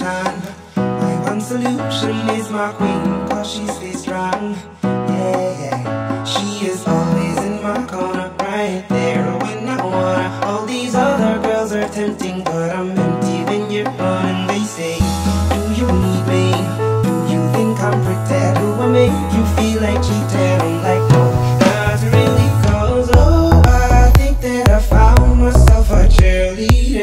My one solution is my queen, cause she stays strong. Yeah, yeah. She is always in my corner, right there when I wanna. All these other girls are tempting, but I'm empty when you're gone. And they say, Do you need me? Do you think I'm pretend? Do I make you feel like cheating? I'm like, no, not that's really cause, oh, I think that I found myself a cheerleader.